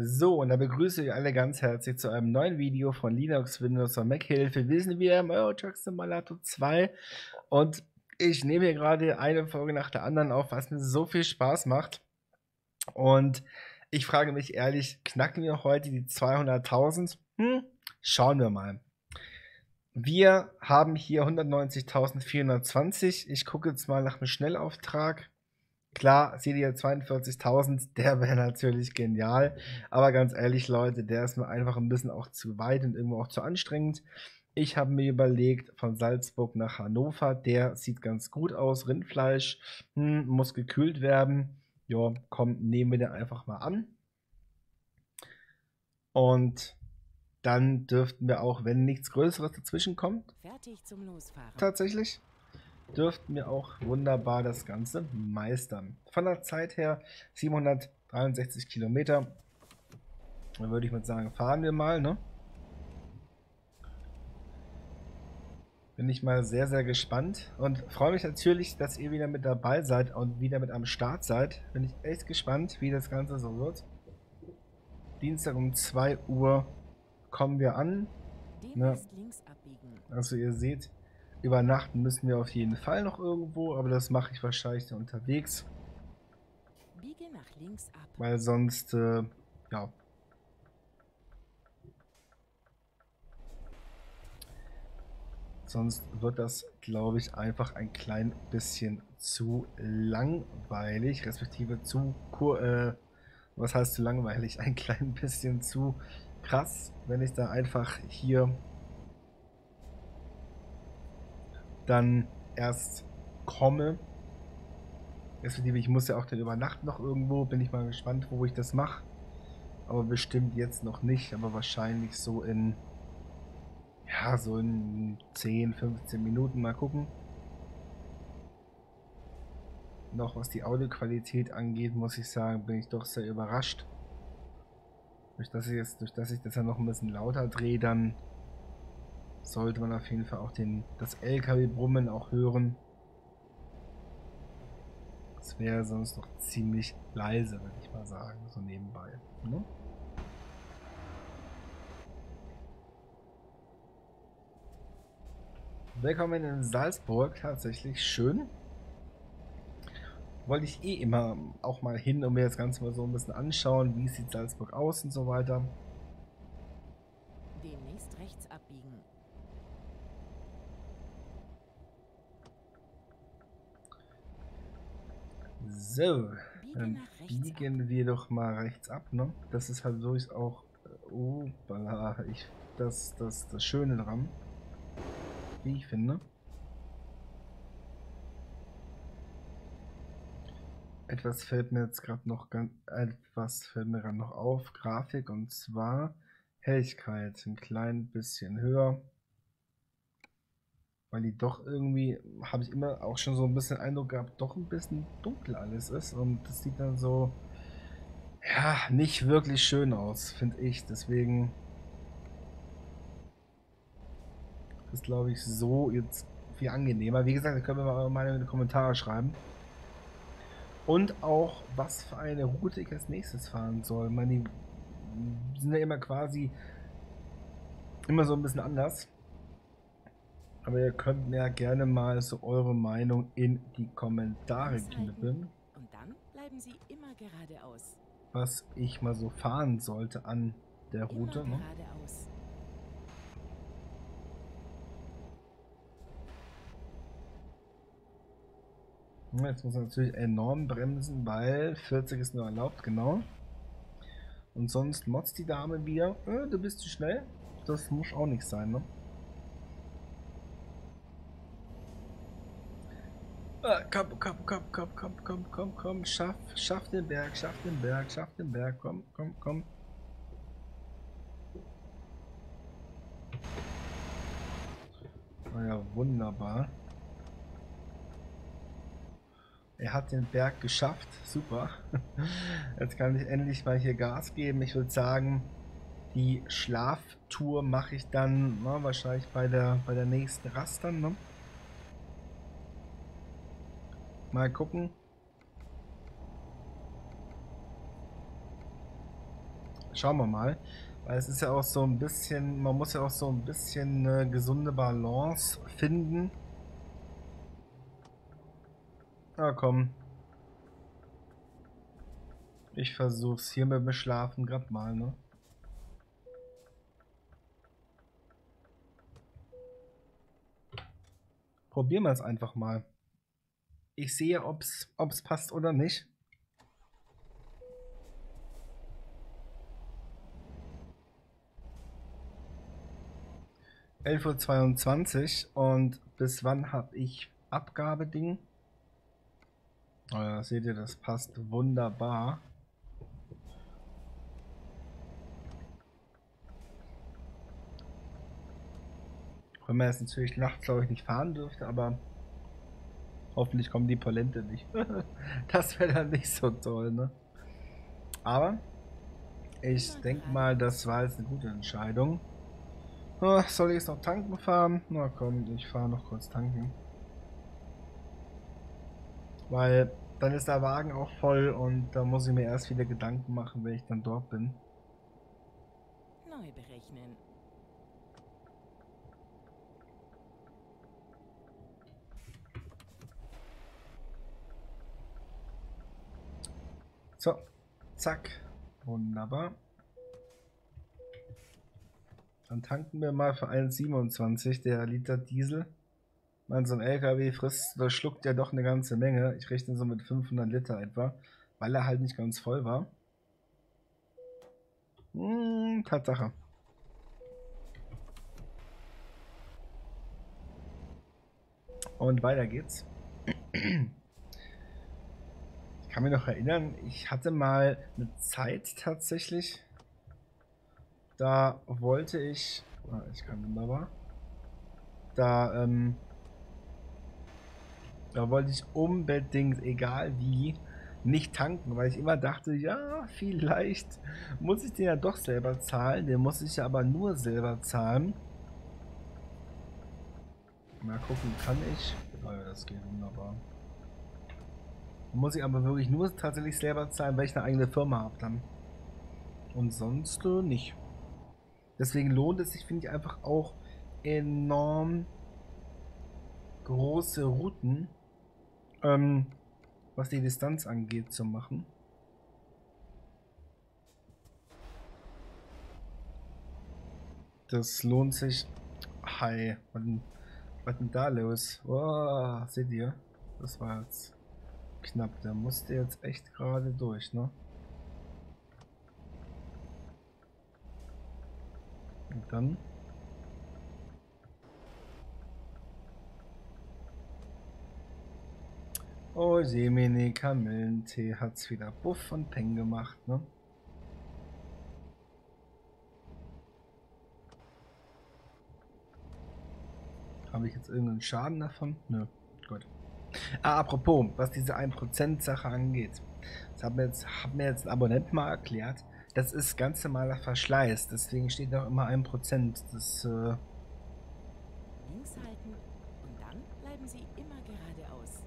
So, und da begrüße ich alle ganz herzlich zu einem neuen Video von Linux, Windows und Mac Hilfe. Wir sind wieder im Euro Truck Simulator 2 und ich nehme hier gerade eine Folge nach der anderen auf, was mir so viel Spaß macht. Und ich frage mich ehrlich, knacken wir heute die 200.000? Hm, schauen wir mal. Wir haben hier 190.420. Ich gucke jetzt mal nach einem Schnellauftrag. Klar, ihr 42.000, der wäre natürlich genial. Aber ganz ehrlich, Leute, der ist mir einfach ein bisschen auch zu weit und irgendwo auch zu anstrengend. Ich habe mir überlegt, von Salzburg nach Hannover, der sieht ganz gut aus. Rindfleisch hm, muss gekühlt werden. Ja, komm, nehmen wir den einfach mal an. Und dann dürften wir auch, wenn nichts Größeres dazwischen kommt, tatsächlich, dürften wir auch wunderbar das Ganze meistern. Von der Zeit her 763 Kilometer. Dann würde ich mal sagen, fahren wir mal, ne? Bin ich mal sehr, sehr gespannt und freue mich natürlich, dass ihr wieder mit dabei seid und wieder mit am Start seid. Bin ich echt gespannt, wie das Ganze so wird. Dienstag um 2 Uhr kommen wir an. Ne? Also ihr seht, Übernachten müssen wir auf jeden Fall noch irgendwo, aber das mache ich wahrscheinlich unterwegs. Weil sonst, äh, ja. Sonst wird das, glaube ich, einfach ein klein bisschen zu langweilig, respektive zu, äh, was heißt zu langweilig? Ein klein bisschen zu krass, wenn ich da einfach hier dann erst komme. Ich muss ja auch dann über Nacht noch irgendwo, bin ich mal gespannt, wo ich das mache. Aber bestimmt jetzt noch nicht, aber wahrscheinlich so in, ja, so in 10, 15 Minuten mal gucken. Noch was die Audioqualität angeht, muss ich sagen, bin ich doch sehr überrascht. Durch dass ich jetzt, durch dass ich das ja noch ein bisschen lauter drehe, dann sollte man auf jeden Fall auch den, das LKW-Brummen auch hören. Das wäre sonst noch ziemlich leise, würde ich mal sagen, so nebenbei. Ne? Willkommen in Salzburg, tatsächlich schön. Wollte ich eh immer auch mal hin und mir das Ganze mal so ein bisschen anschauen, wie sieht Salzburg aus und so weiter. So, dann biegen wir doch mal rechts ab, ne? Das ist halt so ich auch. Oh, ich. Das, das, das Schöne dran. Wie ich finde. Etwas fällt mir jetzt gerade noch ganz. Etwas fällt mir gerade noch auf. Grafik und zwar Helligkeit ein klein bisschen höher weil die doch irgendwie, habe ich immer auch schon so ein bisschen Eindruck gehabt, doch ein bisschen dunkel alles ist und das sieht dann so, ja, nicht wirklich schön aus, finde ich. Deswegen ist, glaube ich, so jetzt viel angenehmer. Wie gesagt, da können wir mal meine in die Kommentare schreiben. Und auch, was für eine Route ich als nächstes fahren soll. Meine, die sind ja immer quasi immer so ein bisschen anders. Aber ihr könnt mir gerne mal so eure Meinung in die Kommentare knippen. Und dann bleiben sie immer geradeaus. Was ich mal so fahren sollte an der Route. Ne? Jetzt muss man natürlich enorm bremsen, weil 40 ist nur erlaubt, genau. Und sonst motzt die Dame wieder. Äh, du bist zu schnell. Das muss auch nicht sein, ne? Äh, komm, komm, komm, komm, komm, komm, komm, komm. Schaff, schaff den Berg, schaff den Berg, schaff den Berg. Komm, komm, komm. Oh ja, wunderbar. Er hat den Berg geschafft. Super. Jetzt kann ich endlich mal hier Gas geben. Ich würde sagen, die Schlaftour mache ich dann na, wahrscheinlich bei der, bei der nächsten Rast dann. Ne? Mal gucken. Schauen wir mal. Weil es ist ja auch so ein bisschen, man muss ja auch so ein bisschen eine gesunde Balance finden. Na komm. Ich versuch's hier mit dem Schlafen gerade mal, ne? Probieren wir es einfach mal. Ich sehe, ob's, ob's passt oder nicht. 11.22 Uhr und bis wann habe ich Abgabeding? Oh ja, seht ihr, das passt wunderbar. Wenn man jetzt natürlich nachts, glaube ich, nicht fahren dürfte, aber hoffentlich kommen die Polente nicht. das wäre dann nicht so toll, ne? Aber ich denke mal, das war jetzt eine gute Entscheidung. Oh, soll ich jetzt noch tanken fahren? Na komm, ich fahre noch kurz tanken. Weil dann ist der Wagen auch voll und da muss ich mir erst wieder Gedanken machen, wenn ich dann dort bin. Neu berechnen. So, zack. Wunderbar. Dann tanken wir mal für 1,27 der Liter Diesel. Man, so ein LKW frisst oder schluckt ja doch eine ganze Menge. Ich rechne so mit 500 Liter etwa, weil er halt nicht ganz voll war. Hm, Tatsache. Und weiter geht's. Kann mich noch erinnern, ich hatte mal eine Zeit tatsächlich, da wollte ich. Ah, ich kann wunderbar. Da, ähm. Da wollte ich unbedingt, egal wie, nicht tanken, weil ich immer dachte, ja, vielleicht muss ich den ja doch selber zahlen. Den muss ich ja aber nur selber zahlen. Mal gucken, kann ich? Oh ja, das geht wunderbar. Muss ich aber wirklich nur tatsächlich selber zahlen, weil ich eine eigene Firma habe dann. Und sonst äh, nicht. Deswegen lohnt es sich, finde ich, einfach auch enorm große Routen, ähm, was die Distanz angeht, zu machen. Das lohnt sich. Hi, was denn, was denn da los? Oh, seht ihr? Das war jetzt knapp. Der musste jetzt echt gerade durch, ne? Und dann Oh, Semini, Kamillentee hat's wieder Buff und Peng gemacht, ne? Habe ich jetzt irgendeinen Schaden davon? Nö, gut. Ah, apropos, was diese 1% Sache angeht. Das hat mir jetzt, hat mir jetzt ein Abonnent mal erklärt. Das ist ganz normaler Verschleiß, deswegen steht auch immer ein Prozent. Das, äh Links halten und dann bleiben Sie immer geradeaus.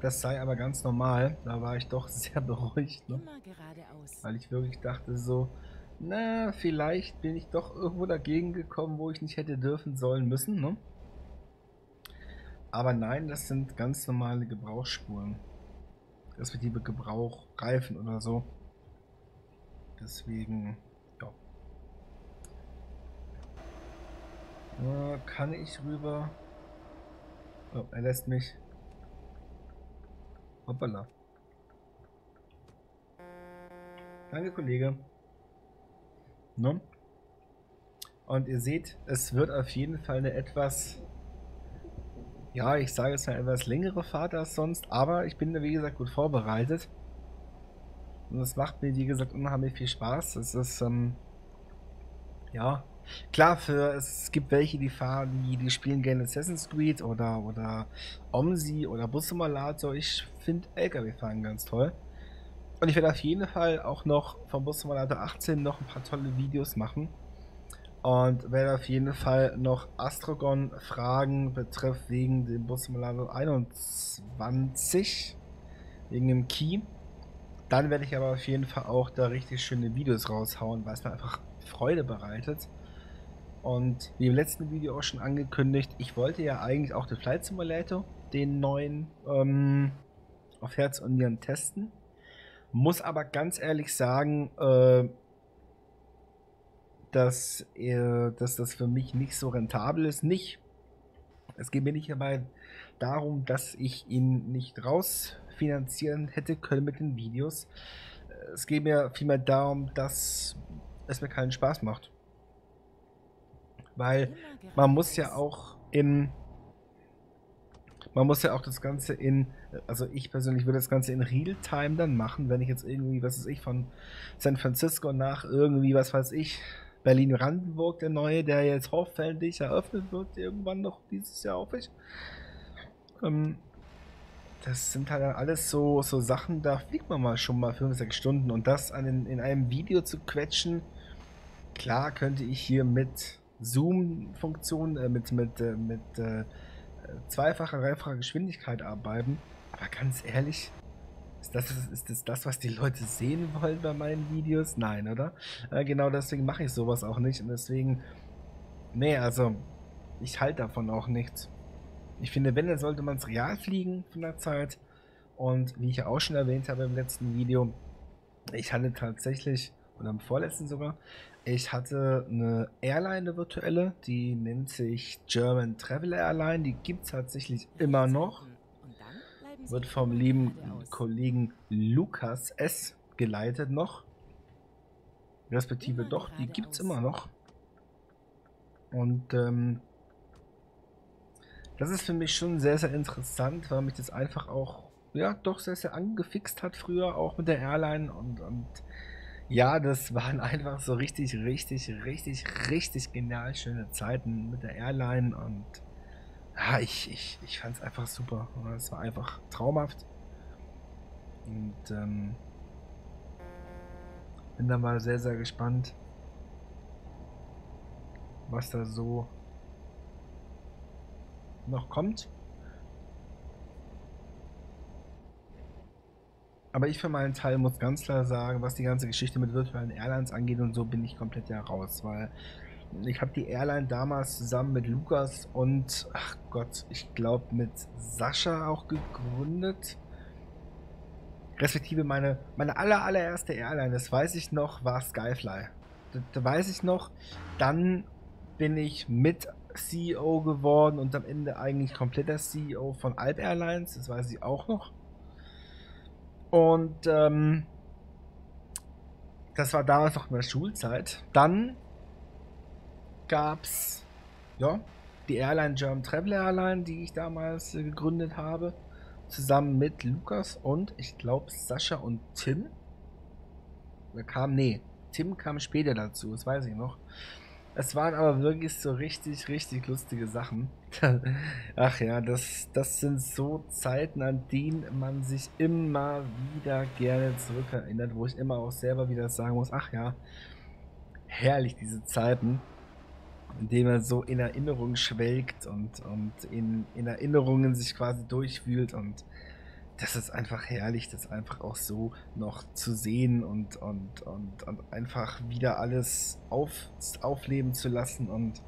Das sei aber ganz normal. Da war ich doch sehr beruhigt, ne? Weil ich wirklich dachte so, na, vielleicht bin ich doch irgendwo dagegen gekommen, wo ich nicht hätte dürfen sollen müssen, ne? Aber nein, das sind ganz normale Gebrauchsspuren. Respektive Gebrauchreifen oder so. Deswegen, ja. Äh, kann ich rüber? Oh, er lässt mich. Hoppala. Danke, Kollege. No? Und ihr seht, es wird auf jeden Fall eine etwas, ja, ich sage es mal, etwas längere Fahrt als sonst, aber ich bin da wie gesagt gut vorbereitet. Und das macht mir, wie gesagt, unheimlich viel Spaß. Es ist, ähm, ja, klar, für, es gibt welche, die fahren, die, die spielen gerne Assassin's Creed oder, oder OMSI oder Bus Simulator. Ich finde LKW-Fahren ganz toll. Und ich werde auf jeden Fall auch noch vom Bus Simulator 18 noch ein paar tolle Videos machen. Und werde auf jeden Fall noch Astrogon Fragen betreff wegen dem Bus Simulator 21, wegen dem Key Dann werde ich aber auf jeden Fall auch da richtig schöne Videos raushauen, weil es mir einfach Freude bereitet. Und wie im letzten Video auch schon angekündigt, ich wollte ja eigentlich auch den Flight Simulator, den neuen, ähm, auf Herz und Nieren testen. Muss aber ganz ehrlich sagen, äh, dass, äh, dass das für mich nicht so rentabel ist. Nicht. Es geht mir nicht dabei darum, dass ich ihn nicht rausfinanzieren hätte können mit den Videos. Es geht mir vielmehr darum, dass es mir keinen Spaß macht. Weil man muss ja auch in man muss ja auch das Ganze in, also ich persönlich würde das Ganze in Realtime dann machen, wenn ich jetzt irgendwie, was weiß ich, von San Francisco nach irgendwie, was weiß ich, Berlin-Brandenburg, der neue, der jetzt hoffentlich eröffnet wird, irgendwann noch dieses Jahr, hoffe ich. Ähm, das sind halt alles so, so Sachen, da fliegt man mal schon mal 5, 6 Stunden und das an, in einem Video zu quetschen, klar könnte ich hier mit Zoom-Funktion, äh, mit, mit, äh, mit äh, zweifacher, dreifacher Geschwindigkeit arbeiten. Aber ganz ehrlich, ist das, ist das das, was die Leute sehen wollen bei meinen Videos? Nein, oder? Äh, genau deswegen mache ich sowas auch nicht. Und deswegen, nee, also, ich halte davon auch nichts. Ich finde, wenn, dann sollte man es real fliegen von der Zeit. Und wie ich ja auch schon erwähnt habe im letzten Video, ich hatte tatsächlich, oder im vorletzten sogar, ich hatte eine Airline, eine virtuelle, die nennt sich German Travel Airline. Die gibt es tatsächlich immer noch. Wird vom lieben Kollegen Lukas S. geleitet noch. Respektive doch, die gibt es immer noch. Und ähm, das ist für mich schon sehr, sehr interessant, weil mich das einfach auch, ja, doch sehr, sehr angefixt hat früher, auch mit der Airline und, und ja, das waren einfach so richtig, richtig, richtig, richtig genial schöne Zeiten mit der Airline und ja, ich, ich, ich fand es einfach super. Es war einfach traumhaft. Und ähm, bin da mal sehr, sehr gespannt, was da so noch kommt. Aber ich für meinen Teil muss ganz klar sagen, was die ganze Geschichte mit virtuellen Airlines angeht und so, bin ich komplett ja raus, weil ich habe die Airline damals zusammen mit Lukas und, ach Gott, ich glaube mit Sascha auch gegründet. Respektive meine, meine aller, allererste Airline, das weiß ich noch, war Skyfly. Da, da weiß ich noch, dann bin ich mit CEO geworden und am Ende eigentlich kompletter CEO von Alp Airlines, das weiß ich auch noch. Und ähm, das war damals noch in der Schulzeit. Dann gab es ja, die Airline German Travel Airline, die ich damals äh, gegründet habe, zusammen mit Lukas und ich glaube Sascha und Tim. Da kam, nee, Tim kam später dazu, das weiß ich noch. Es waren aber wirklich so richtig, richtig lustige Sachen. Ach ja, das, das sind so Zeiten, an denen man sich immer wieder gerne zurückerinnert, wo ich immer auch selber wieder sagen muss, ach ja, herrlich diese Zeiten, in denen man so in Erinnerung schwelgt und, und in, in Erinnerungen sich quasi durchwühlt und das ist einfach herrlich, das einfach auch so noch zu sehen und, und, und, und einfach wieder alles auf, aufleben zu lassen. Und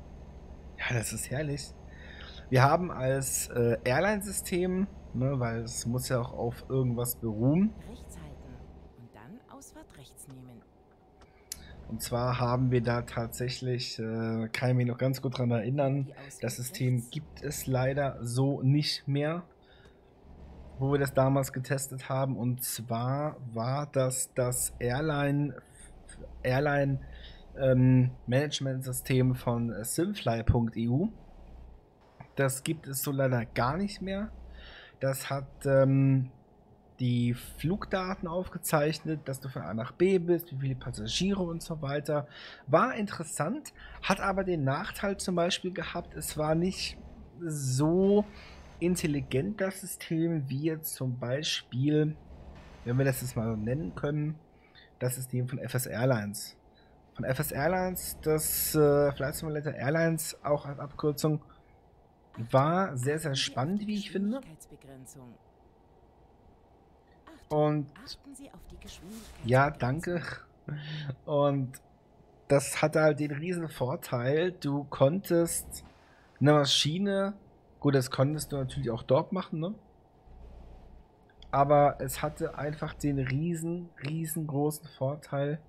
ja, das ist herrlich. Wir haben als äh, Airline-System, ne, weil es muss ja auch auf irgendwas beruhen. Rechts halten und dann Ausfahrt rechts nehmen. Und zwar haben wir da tatsächlich, äh, kann ich mich noch ganz gut daran erinnern, das System gibt es leider so nicht mehr wo wir das damals getestet haben. Und zwar war das das Airline, Airline ähm, Management System von simfly.eu. Das gibt es so leider gar nicht mehr. Das hat ähm, die Flugdaten aufgezeichnet, dass du von A nach B bist, wie viele Passagiere und so weiter. War interessant, hat aber den Nachteil zum Beispiel gehabt, es war nicht so intelligent das System, wie jetzt zum Beispiel, wenn wir das jetzt mal nennen können, das System von FS Airlines. Von FS Airlines, das äh, Flight Simulator Airlines, auch als Abkürzung, war sehr, sehr spannend, wie ich finde. Und ja, danke. Und das hatte halt den riesen Vorteil, du konntest eine Maschine, gut, das konntest du natürlich auch dort machen, ne? Aber es hatte einfach den riesen, riesengroßen Vorteil,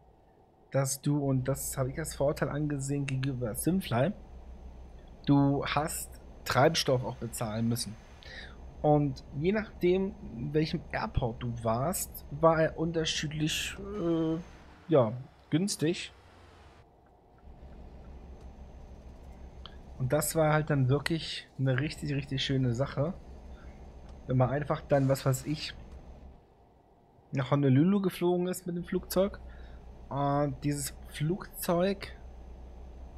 dass du, und das habe ich als Vorteil angesehen gegenüber Simfly, du hast Treibstoff auch bezahlen müssen. Und je nachdem, welchem Airport du warst, war er unterschiedlich äh, ja, günstig. Und das war halt dann wirklich eine richtig, richtig schöne Sache. Wenn man einfach dann, was weiß ich, nach Honolulu geflogen ist mit dem Flugzeug. Und dieses Flugzeug,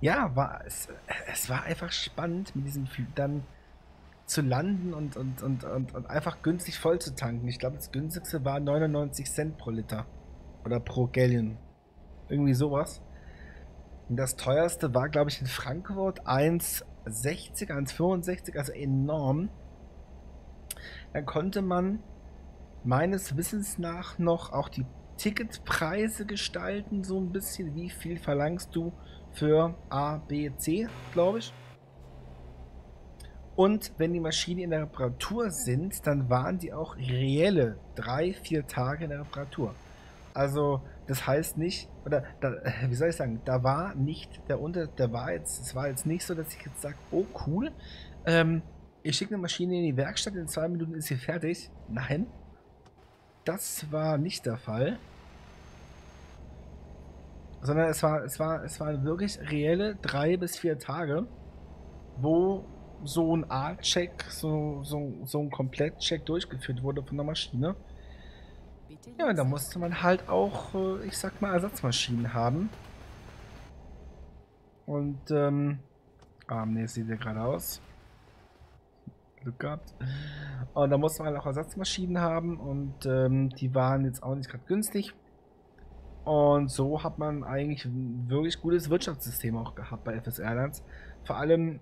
ja, war es, es war einfach spannend, mit diesem Flug dann zu landen und, und, und, und, und einfach günstig voll zu tanken. Ich glaube, das günstigste war 99 Cent pro Liter. Oder pro Gallon. Irgendwie sowas. Und das teuerste war, glaube ich, in Frankfurt 1,60, 1,65, also enorm. Dann konnte man meines Wissens nach noch auch die Ticketpreise gestalten, so ein bisschen. Wie viel verlangst du für A, B, C, glaube ich. Und wenn die Maschinen in der Reparatur sind, dann waren die auch reelle drei, vier Tage in der Reparatur. Also das heißt nicht, oder da, wie soll ich sagen, da war nicht der Unter, der war jetzt, es war jetzt nicht so, dass ich jetzt sage, oh cool, ähm, ich schicke eine Maschine in die Werkstatt, in zwei Minuten ist sie fertig. Nein, das war nicht der Fall. Sondern es war, es war, es waren wirklich reelle drei bis vier Tage, wo so ein A-Check, so, so, so ein Komplettcheck durchgeführt wurde von der Maschine. Ja, da musste man halt auch, äh, ich sag mal, Ersatzmaschinen haben. Und, ähm, ah, ne, sieht ja gerade aus. Glück gehabt. Und da musste man halt auch Ersatzmaschinen haben und ähm, die waren jetzt auch nicht gerade günstig. Und so hat man eigentlich ein wirklich gutes Wirtschaftssystem auch gehabt bei FS Airlines. Vor allem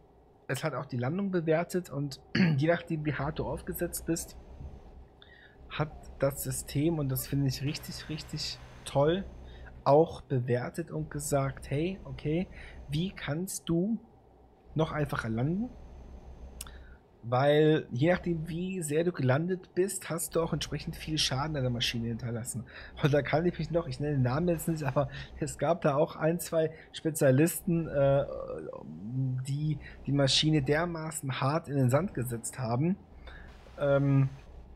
es hat auch die Landung bewertet und je nachdem, wie hart du aufgesetzt bist, hat das System, und das finde ich richtig, richtig toll, auch bewertet und gesagt, hey, okay, wie kannst du noch einfacher landen? Weil je nachdem, wie sehr du gelandet bist, hast du auch entsprechend viel Schaden an der Maschine hinterlassen. Und da kann ich mich noch, ich nenne den Namen jetzt nicht, aber es gab da auch ein, zwei Spezialisten, äh, die die Maschine dermaßen hart in den Sand gesetzt haben, ähm,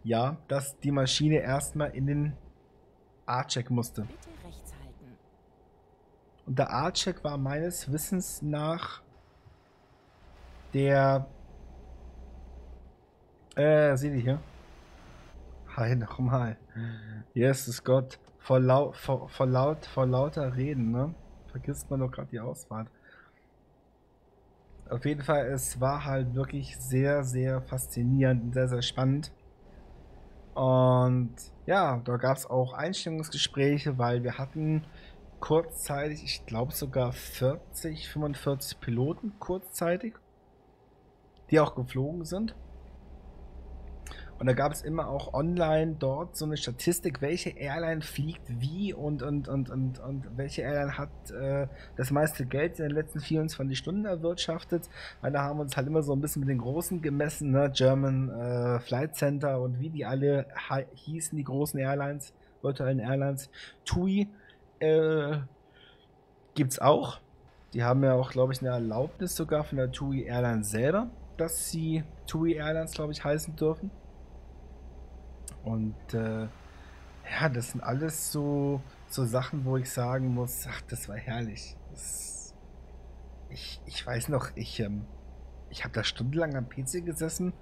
ja, dass die Maschine erstmal in den A-Check musste. Und der A-Check war meines Wissens nach der äh, seht ihr hier? Hi, nochmal. Jesus Gott. Vor, lau vor, vor, laut, vor lauter Reden, ne? Vergisst man doch gerade die Ausfahrt. Auf jeden Fall, es war halt wirklich sehr, sehr faszinierend und sehr, sehr spannend. Und ja, da gab es auch Einstellungsgespräche, weil wir hatten kurzzeitig, ich glaube sogar 40, 45 Piloten kurzzeitig, die auch geflogen sind. Und da gab es immer auch online dort so eine Statistik, welche Airline fliegt wie und, und, und, und, und welche Airline hat äh, das meiste Geld in den letzten 24 Stunden erwirtschaftet. Weil da haben wir uns halt immer so ein bisschen mit den Großen gemessen, ne? German äh, Flight Center und wie die alle hießen, die großen Airlines, virtuellen Airlines. TUI äh, gibt es auch. Die haben ja auch, glaube ich, eine Erlaubnis sogar von der TUI Airlines selber, dass sie TUI Airlines, glaube ich, heißen dürfen. Und äh, ja, das sind alles so, so Sachen, wo ich sagen muss, ach, das war herrlich. Das, ich, ich weiß noch, ich, ähm, ich habe da stundenlang am PC gesessen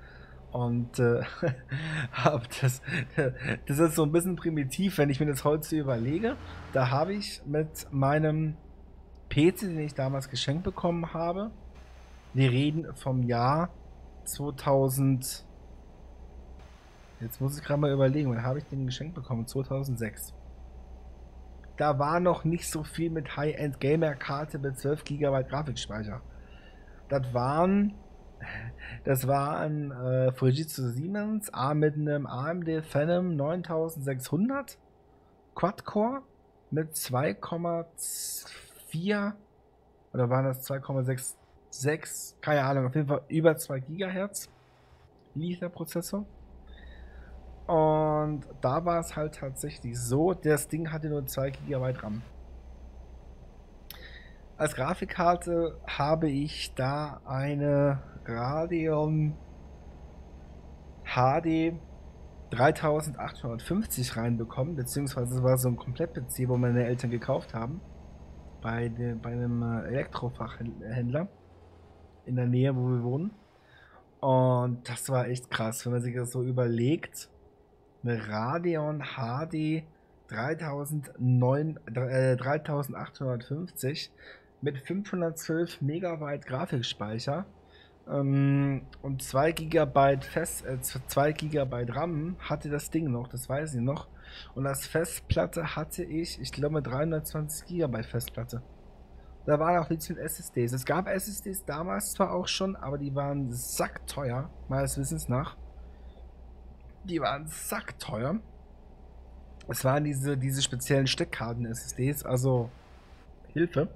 und äh, habe das, das ist so ein bisschen primitiv, wenn ich mir das heute überlege. Da habe ich mit meinem PC, den ich damals geschenkt bekommen habe, wir reden vom Jahr 2000. Jetzt muss ich gerade mal überlegen, wann habe ich den geschenkt bekommen? 2006. Da war noch nicht so viel mit High-End Gamer-Karte mit 12 GB Grafikspeicher. Das waren Das war äh, Fujitsu Siemens A mit einem AMD Phenom 9600 Quad-Core mit 2,4 oder waren das 2,66? Keine Ahnung, auf jeden Fall über 2 Gigahertz lief der Prozessor. Und da war es halt tatsächlich so, das Ding hatte nur 2 GB RAM. Als Grafikkarte habe ich da eine Radeon HD 3850 reinbekommen, beziehungsweise es war so ein Komplett-PC, wo meine Eltern gekauft haben. Bei, de, bei einem äh, Elektrofachhändler in der Nähe, wo wir wohnen. Und das war echt krass, wenn man sich das so überlegt. Eine Radeon HD 3009, äh, 3850 mit 512 Megabyte Grafikspeicher ähm, und 2 GB Fest, äh, 2 GB RAM hatte das Ding noch, das weiß ich noch. Und als Festplatte hatte ich, ich glaube 320 GB Festplatte. Da waren auch Lithium SSDs. Es gab SSDs damals zwar auch schon, aber die waren sackteuer, meines Wissens nach. Die waren sackteuer. Es waren diese, diese speziellen Steckkarten-SSDs, also Hilfe.